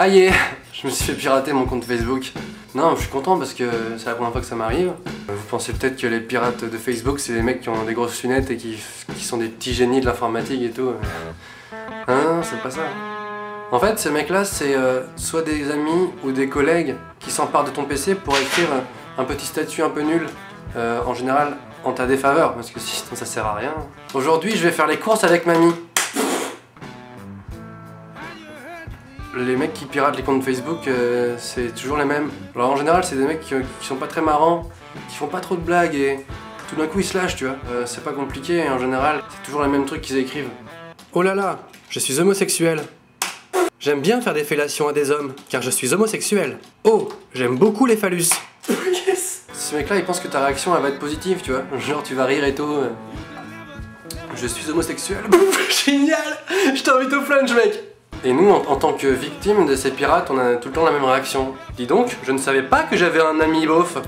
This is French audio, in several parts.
Aïe, je me suis fait pirater mon compte Facebook. Non, je suis content parce que c'est la première fois que ça m'arrive. Vous pensez peut-être que les pirates de Facebook, c'est des mecs qui ont des grosses lunettes et qui, qui sont des petits génies de l'informatique et tout. Hein, c'est pas ça. En fait, ces mecs-là, c'est euh, soit des amis ou des collègues qui s'emparent de ton PC pour écrire un petit statut un peu nul, euh, en général en ta défaveur, parce que sinon ça sert à rien. Aujourd'hui, je vais faire les courses avec mamie. Les mecs qui piratent les comptes Facebook, euh, c'est toujours les mêmes. Alors en général, c'est des mecs qui, qui, sont pas très marrants, qui font pas trop de blagues et tout d'un coup ils se lâchent, tu vois. c'est pas compliqué, en général, c'est toujours les mêmes trucs qu'ils écrivent. Oh là là, je suis homosexuel. J'aime bien faire des fellations à des hommes, car je suis homosexuel. Oh, j'aime beaucoup les phallus. yes Ce mec-là, il pense que ta réaction, elle va être positive, tu vois. Genre, tu vas rire et tout. Je suis homosexuel. Génial Je t'invite au flunch, mec Et nous, en, tant que victime de ces pirates, on a tout le temps la même réaction. Dis donc, je ne savais pas que j'avais un ami beauf.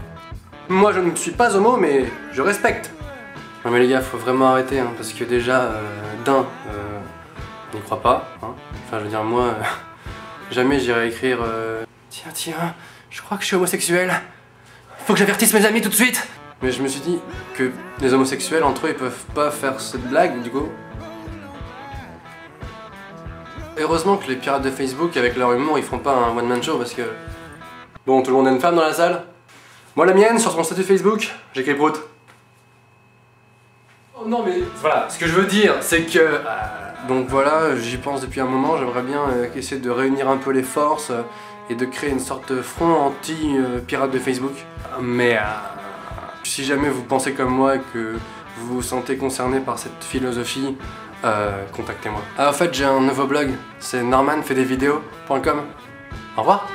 Moi, je ne suis pas homo, mais je respecte. Non mais les gars, faut vraiment arrêter, hein, parce que déjà, euh, d'un, euh, n'y crois pas. Hein. Enfin, je veux dire, moi, euh, jamais j'irai écrire euh, Tiens, tiens, je crois que je suis homosexuel. Faut que j'avertisse mes amis tout de suite. Mais je me suis dit que les homosexuels entre eux ils peuvent pas faire cette blague du coup. Heureusement que les pirates de Facebook avec leur humour ils font pas un one man show parce que. Bon, tout le monde a une femme dans la salle Moi la mienne, sur son statut Facebook, j'écris prout? Oh non mais voilà, ce que je veux dire c'est que. Euh, donc voilà, j'y pense depuis un moment, j'aimerais bien euh, essayer de réunir un peu les forces euh, et de créer une sorte de front anti-pirate de Facebook. Mais euh, si jamais vous pensez comme moi que vous vous sentez concerné par cette philosophie, contactez-moi. Ah en fait j'ai un nouveau blog, c'est normanfaitdesvideos.com. Au revoir